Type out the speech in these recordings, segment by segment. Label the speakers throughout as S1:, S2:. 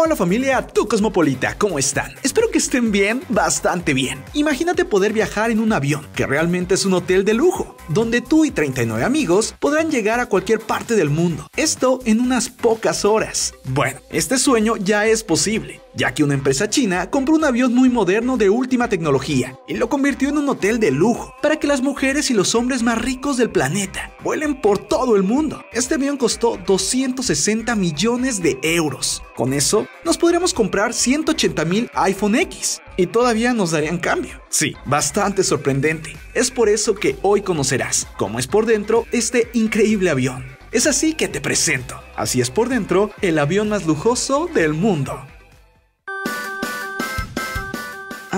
S1: Hola familia, tu cosmopolita, ¿cómo están? Espero que estén bien, bastante bien. Imagínate poder viajar en un avión, que realmente es un hotel de lujo, donde tú y 39 amigos podrán llegar a cualquier parte del mundo. Esto en unas pocas horas. Bueno, este sueño ya es posible ya que una empresa china compró un avión muy moderno de última tecnología y lo convirtió en un hotel de lujo para que las mujeres y los hombres más ricos del planeta vuelen por todo el mundo. Este avión costó 260 millones de euros. Con eso, nos podríamos comprar 180 mil iPhone X y todavía nos darían cambio. Sí, bastante sorprendente. Es por eso que hoy conocerás cómo es por dentro este increíble avión. Es así que te presento. Así es por dentro el avión más lujoso del mundo.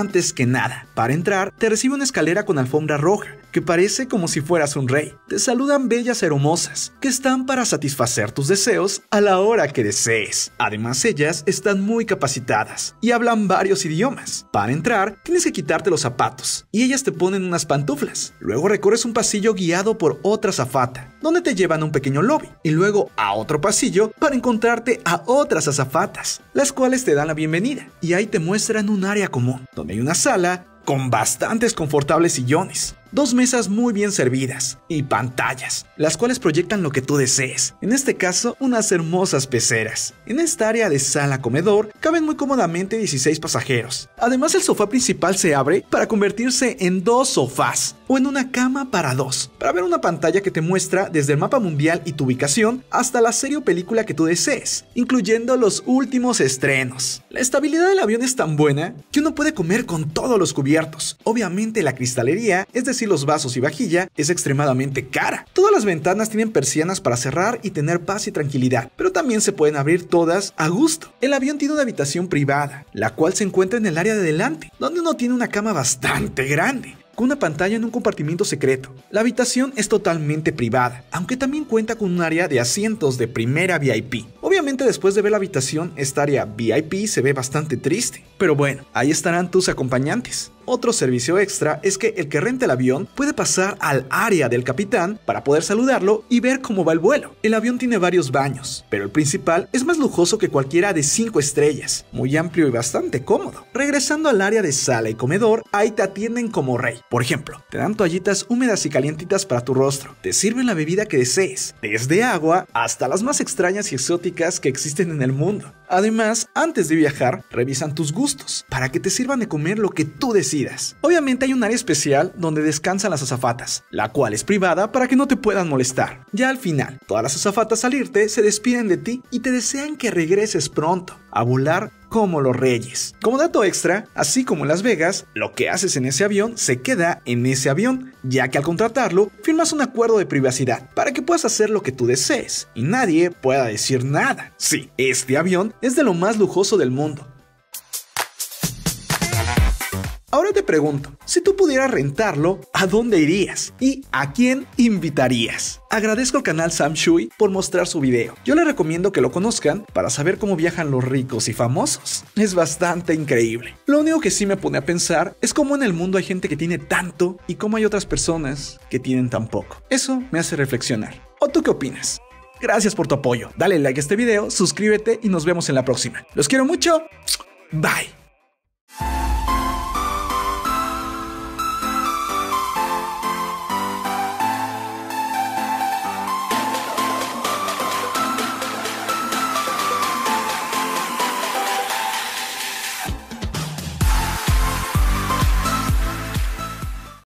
S1: Antes que nada, para entrar, te recibe una escalera con alfombra roja, que parece como si fueras un rey. Te saludan bellas hermosas, que están para satisfacer tus deseos a la hora que desees. Además, ellas están muy capacitadas y hablan varios idiomas. Para entrar, tienes que quitarte los zapatos y ellas te ponen unas pantuflas. Luego recorres un pasillo guiado por otra zafata, donde te llevan a un pequeño lobby y luego a otro pasillo para encontrarte a otras azafatas, las cuales te dan la bienvenida y ahí te muestran un área común, hay una sala con bastantes confortables sillones, dos mesas muy bien servidas y pantallas, las cuales proyectan lo que tú desees, en este caso unas hermosas peceras. En esta área de sala comedor caben muy cómodamente 16 pasajeros. Además el sofá principal se abre para convertirse en dos sofás o en una cama para dos, para ver una pantalla que te muestra desde el mapa mundial y tu ubicación hasta la serie o película que tú desees, incluyendo los últimos estrenos. La estabilidad del avión es tan buena que uno puede comer con todos los cubiertos. Obviamente la cristalería, es decir, los vasos y vajilla, es extremadamente cara. Todas las ventanas tienen persianas para cerrar y tener paz y tranquilidad, pero también se pueden abrir todas a gusto. El avión tiene una habitación privada, la cual se encuentra en el área de delante, donde uno tiene una cama bastante grande una pantalla en un compartimiento secreto. La habitación es totalmente privada, aunque también cuenta con un área de asientos de primera VIP. Obviamente después de ver la habitación, esta área VIP se ve bastante triste, pero bueno, ahí estarán tus acompañantes. Otro servicio extra es que el que renta el avión puede pasar al área del capitán para poder saludarlo y ver cómo va el vuelo. El avión tiene varios baños, pero el principal es más lujoso que cualquiera de 5 estrellas, muy amplio y bastante cómodo. Regresando al área de sala y comedor, ahí te atienden como rey. Por ejemplo, te dan toallitas húmedas y calientitas para tu rostro, te sirven la bebida que desees, desde agua hasta las más extrañas y exóticas que existen en el mundo. Además, antes de viajar, revisan tus gustos para que te sirvan de comer lo que tú decidas. Obviamente hay un área especial donde descansan las azafatas, la cual es privada para que no te puedan molestar. Ya al final, todas las azafatas al irte se despiden de ti y te desean que regreses pronto a volar como los reyes. Como dato extra, así como en Las Vegas, lo que haces en ese avión se queda en ese avión, ya que al contratarlo firmas un acuerdo de privacidad para que puedas hacer lo que tú desees y nadie pueda decir nada. Sí, este avión es de lo más lujoso del mundo Te pregunto, si tú pudieras rentarlo, ¿a dónde irías? ¿Y a quién invitarías? Agradezco al canal Sam Shui por mostrar su video. Yo les recomiendo que lo conozcan para saber cómo viajan los ricos y famosos. Es bastante increíble. Lo único que sí me pone a pensar es cómo en el mundo hay gente que tiene tanto y cómo hay otras personas que tienen tan poco. Eso me hace reflexionar. ¿O tú qué opinas? Gracias por tu apoyo. Dale like a este video, suscríbete y nos vemos en la próxima. Los quiero mucho. Bye.